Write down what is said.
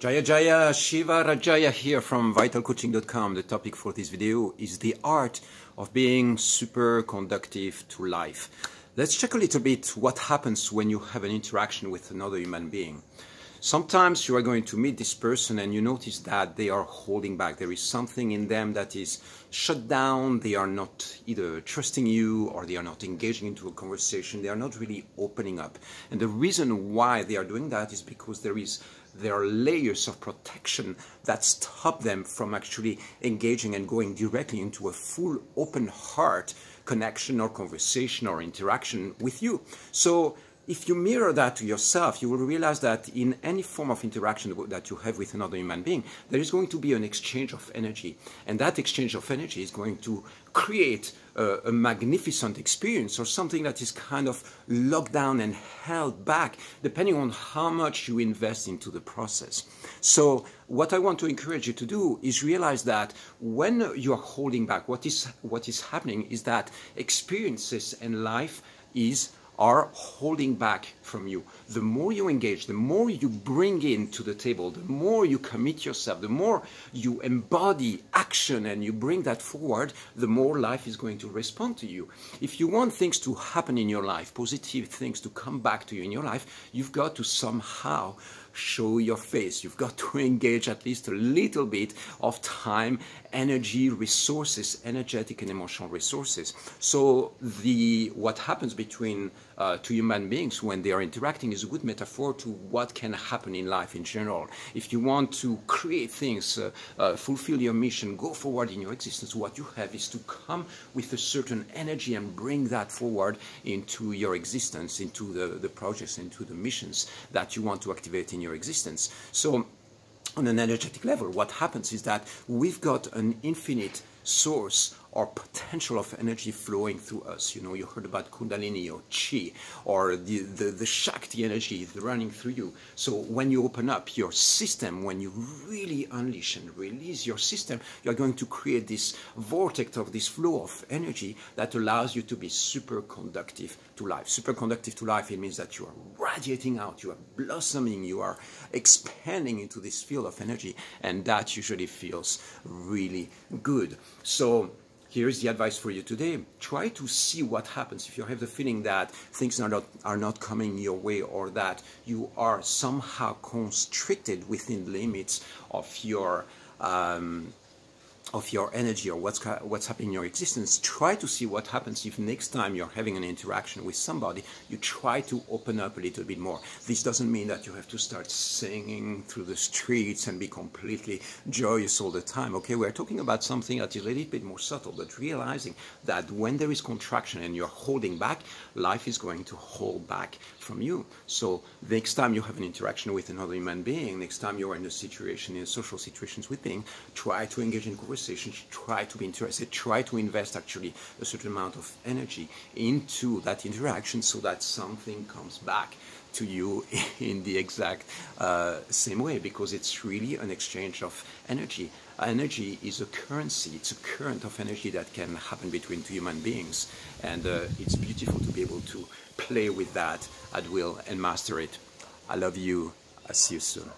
Jaya Jaya Shiva Rajaya here from vitalcoaching.com. The topic for this video is the art of being super conductive to life. Let's check a little bit what happens when you have an interaction with another human being. Sometimes you are going to meet this person and you notice that they are holding back. There is something in them that is shut down. They are not either trusting you or they are not engaging into a conversation. They are not really opening up. And the reason why they are doing that is because there is there are layers of protection that stop them from actually engaging and going directly into a full open heart connection or conversation or interaction with you. So if you mirror that to yourself, you will realize that in any form of interaction that you have with another human being, there is going to be an exchange of energy. And that exchange of energy is going to create a, a, magnificent experience or something that is kind of locked down and held back, depending on how much you invest into the process. So, what I want to encourage you to do is realize that when you are holding back, what is, what is happening is that experiences and life is are holding back from you. The more you engage, the more you bring in to the table, the more you commit yourself, the more you embody action and you bring that forward, the more life is going to respond to you. If you want things to happen in your life, positive things to come back to you in your life, you've got to somehow show your face. You've got to engage at least a little bit of time, energy, resources, energetic and emotional resources. So the what happens between uh, two human beings when they are interacting is a good metaphor to what can happen in life in general. If you want to create things, uh, uh, fulfill your mission, go forward in your existence, what you have is to come with a certain energy and bring that forward into your existence, into the, the projects, into the missions that you want to activate in your existence. So on an energetic level, what happens is that we've got an infinite source or potential of energy flowing through us. You know, you heard about Kundalini or Chi or the, the, the Shakti energy running through you. So when you open up your system, when you really unleash and release your system, you're going to create this vortex of this flow of energy that allows you to be super conductive to life. Super conductive to life, it means that you are radiating out, you are blossoming, you are expanding into this field of energy, and that usually feels really good. So here's the advice for you today. Try to see what happens if you have the feeling that things are not, are not coming your way or that you are somehow constricted within limits of your um, of your energy or what's what's happening in your existence try to see what happens if next time you're having an interaction with somebody you try to open up a little bit more. This doesn't mean that you have to start singing through the streets and be completely joyous all the time okay? We're talking about something that is a little bit more subtle but realizing that when there is contraction and you're holding back life is going to hold back from you. So next time you have an interaction with another human being next time you're in a situation in social situations with being try to engage in conversation conversation, try to be interested, try to invest actually a certain amount of energy into that interaction so that something comes back to you in the exact uh, same way because it's really an exchange of energy. Energy is a currency, it's a current of energy that can happen between two human beings, and uh, it's beautiful to be able to play with that at will and master it. I love you. I'll see you soon.